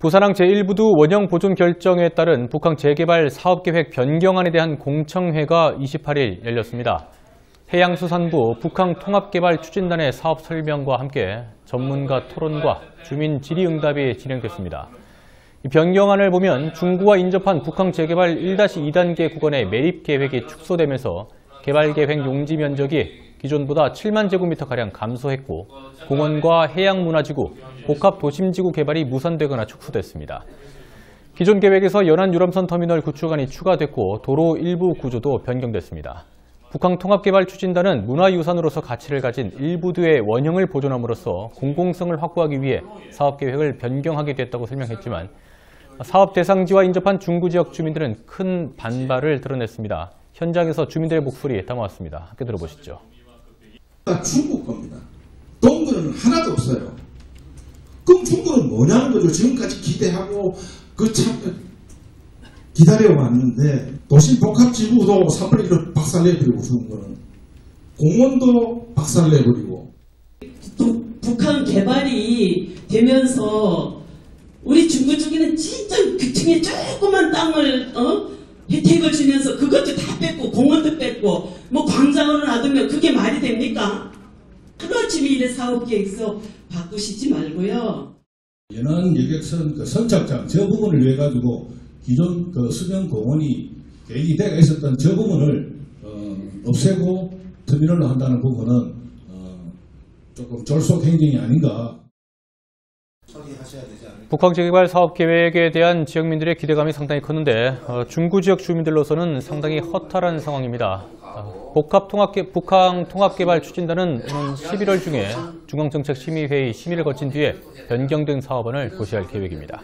부산항 제1부두 원형 보존 결정에 따른 북항 재개발 사업계획 변경안에 대한 공청회가 28일 열렸습니다. 해양수산부 북항 통합개발 추진단의 사업 설명과 함께 전문가 토론과 주민 질의응답이 진행됐습니다. 이 변경안을 보면 중구와 인접한 북항 재개발 1-2단계 구간의 매립 계획이 축소되면서 개발 계획 용지 면적이 기존보다 7만 제곱미터가량 감소했고 공원과 해양문화지구, 복합 도심지구 개발이 무산되거나 축소됐습니다. 기존 계획에서 연안 유람선 터미널 구축안이 추가됐고 도로 일부 구조도 변경됐습니다. 북한 통합개발추진단은 문화유산으로서 가치를 가진 일부두의 원형을 보존함으로써 공공성을 확보하기 위해 사업계획을 변경하게 됐다고 설명했지만 사업 대상지와 인접한 중구 지역 주민들은 큰 반발을 드러냈습니다. 현장에서 주민들의 목소리 담아왔습니다. 함께 들어보시죠. 다 중국 겁니다. 동물은 하나도 없어요. 그럼 중국은 뭐냐는 거죠. 지금까지 기대하고 그 참 기다려 왔는데 도심 복합지구도 섣불리로 박살내버리고 중국은 공원도 박살내버리고 북- 북한 개발이 되면서 우리 중국 쪽에는 진짜 그층에 조그만 땅을 어? 혜택을 주면서 그것 놔두면 그게 말이 됩니까? 하루아침에 이래 사업계획서 바꾸시지 말고요. 연안 여객선 그 선착장 저 부분을 위해 가지고 기존 그 수변 공원이 계기대가 있었던 저 부분을 어, 없애고 터미널로 한다는 부분은 어, 조금 졸속 행정이 아닌가. 북한 재개발 사업 계획에 대한 지역민들의 기대감이 상당히 컸는데 어, 중구 지역 주민들로서는 상당히 허탈한 상황입니다. 어, 복합 통합개, 북한 통합개발 추진단은 오는 11월 중에 중앙정책심의회의 심의를 거친 뒤에 변경된 사업안을 고시할 계획입니다.